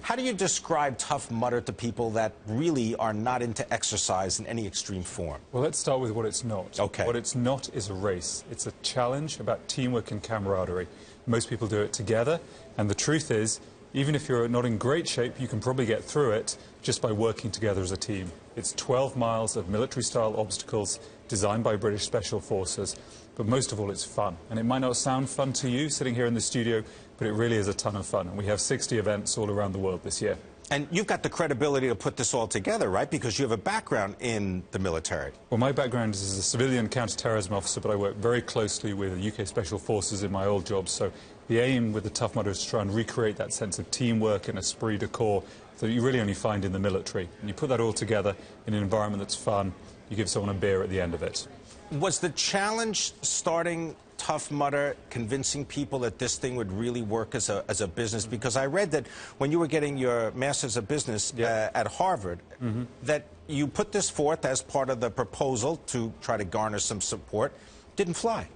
How do you describe Tough Mudder to people that really are not into exercise in any extreme form? Well, let's start with what it's not. Okay. What it's not is a race. It's a challenge about teamwork and camaraderie. Most people do it together, and the truth is, even if you're not in great shape, you can probably get through it just by working together as a team. It's 12 miles of military-style obstacles designed by British Special Forces, but most of all, it's fun. And it might not sound fun to you sitting here in the studio, but it really is a ton of fun. And we have 60 events all around the world this year. And you've got the credibility to put this all together, right? Because you have a background in the military. Well, my background is as a civilian counter-terrorism officer, but I work very closely with the UK Special Forces in my old job. So the aim with the Tough Mudder is to try and recreate that sense of teamwork and esprit de corps that you really only find in the military. And you put that all together in an environment that's fun. You give someone a beer at the end of it. Was the challenge starting Tough Mudder convincing people that this thing would really work as a, as a business? Because I read that when you were getting your Master's of Business Yeah. uh, at Harvard, Mm-hmm. that you put this forth as part of the proposal to try to garner some support. Didn't fly.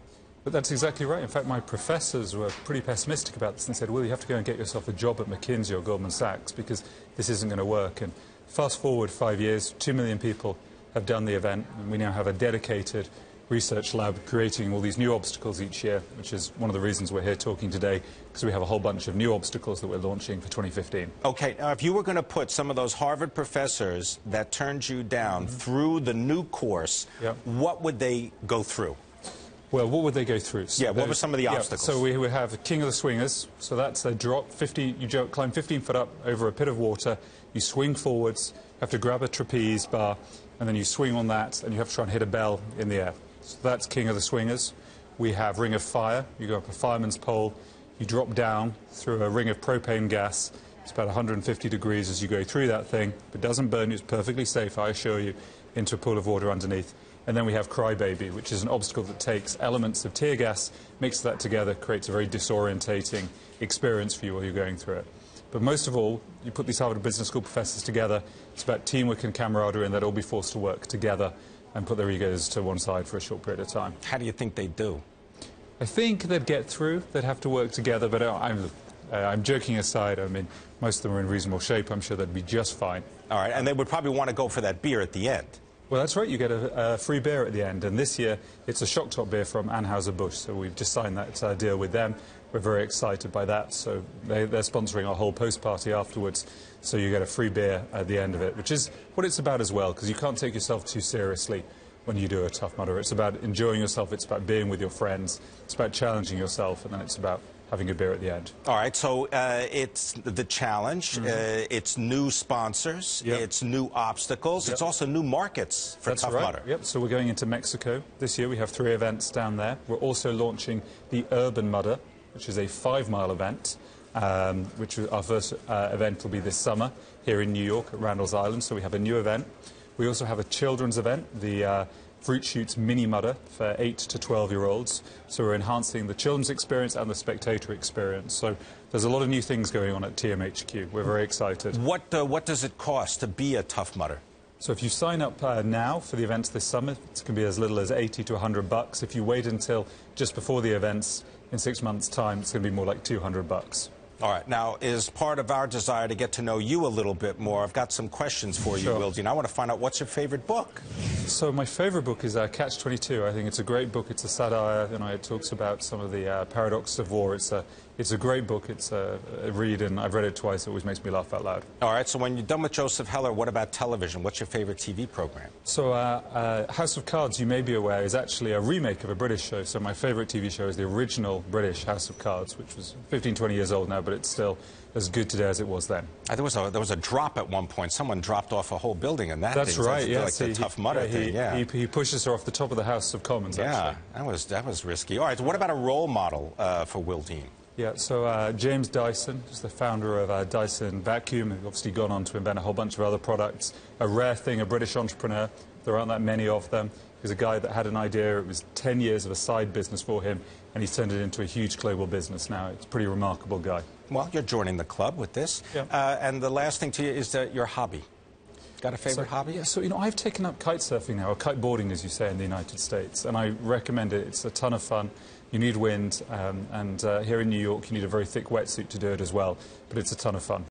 But that's exactly right. In fact, my professors were pretty pessimistic about this and said, well, you have to go and get yourself a job at McKinsey or Goldman Sachs because this isn't going to work. And fast forward five years, two million people have done the event, and we now have a dedicated research lab creating all these new obstacles each year, which is one of the reasons we're here talking today, because we have a whole bunch of new obstacles that we're launching for 2015. Okay, now if you were going to put some of those Harvard professors that turned you down through the new course, Mm-hmm. What would they go through? Well, what would they go through? So Yeah, what were some of the yeah, obstacles? So we would have King of the Swingers. So that's a drop. 50, you jump, climb 15 foot up over a pit of water. You swing forwards. You have to grab a trapeze bar, and then you swing on that, and you have to try and hit a bell in the air. So that's King of the Swingers. We have Ring of Fire. You go up a fireman's pole. You drop down through a ring of propane gas. It's about 150 degrees as you go through that thing. It doesn't burn you. It's perfectly safe, I assure you, into a pool of water underneath. And then we have Crybaby, which is an obstacle that takes elements of tear gas, mixes that together, creates a very disorientating experience for you while you're going through it. But most of all, you put these Harvard Business School professors together. It's about teamwork and camaraderie, and they'd all be forced to work together and put their egos to one side for a short period of time. How do you think they'd do? I think they'd get through. They'd have to work together, but I'm, uh, I'm joking aside. I mean, most of them are in reasonable shape. I'm sure they'd be just fine. All right, and they would probably want to go for that beer at the end. Well, that's right. You get a, a free beer at the end, and this year it's a shock top beer from Anheuser-Busch. So we've just signed that uh, deal with them. We're very excited by that. So they, they're sponsoring our whole post party afterwards. So you get a free beer at the end of it, which is what it's about as well, because you can't take yourself too seriously when you do a tough mudder. It's about enjoying yourself. It's about being with your friends. It's about challenging yourself, and then it's about having a beer at the end. All right, so uh, it's the challenge, uh, it's new sponsors. Yep. it's new obstacles, it's also new markets for That's Tough right. Mudder. Yep. So we're going into Mexico this year. We have three events down there. We're also launching the Urban Mudder, which is a five-mile event. Um, which our first uh, event will be this summer here in New York at Randall's Island. So we have a new event. We also have a children's event, the uh, Fruit Shoots Mini Mudder for 8 to 12 year olds. So we're enhancing the children's experience and the spectator experience. So there's a lot of new things going on at TMHQ. We're very excited. What, uh, what does it cost to be a Tough Mudder? So if you sign up uh, now for the events this summer, it's going to be as little as 80 to 100 bucks. If you wait until just before the events in six months' time, it's going to be more like 200 bucks. All right, now, as part of our desire to get to know you a little bit more. I've got some questions for you, Sure. Will Dean. I want to find out what's your favorite book? So my favourite book is uh, Catch 22. I think it's a great book. It's a satire. You know, it talks about some of the uh, paradoxes of war. It's a, it's a great book. It's a, a read, and I've read it twice. It always makes me laugh out loud. All right, so when you're done with Joseph Heller, what about television? What's your favorite TV program? So, uh, uh, House of Cards, you may be aware, is actually a remake of a British show. So, my favourite TV show is the original British House of Cards, which was 15, 20 years old now, but it's still as good today as it was then. Uh, there, was a, there was a drop at one point. Someone dropped off a whole building in that That's thing. right, It's yeah. Like so the he- Tough Mudder yeah, thing, he, yeah. He, he pushes her off the top of the House of Commons, yeah, actually. that was, that was risky. All right, so what about a role model uh, for Will Dean? Yeah, so uh, James Dyson is the founder of uh, Dyson Vacuum. He's obviously gone on to invent a whole bunch of other products. A rare thing, a British entrepreneur. There aren't that many of them. He's a guy that had an idea. It was 10 years of a side business for him, and he's turned it into a huge global business now. It's a pretty remarkable guy. Well, you're joining the club with this. Yeah. Uh, and the last thing to you is uh, your hobby. Got a favorite so, hobby? Yeah, so, you know, I've taken up kite surfing now, or kite boarding, as you say, in the United States, and I recommend it. It's a ton of fun. You need wind, um, and uh, here in New York, you need a very thick wetsuit to do it as well, but it's a ton of fun.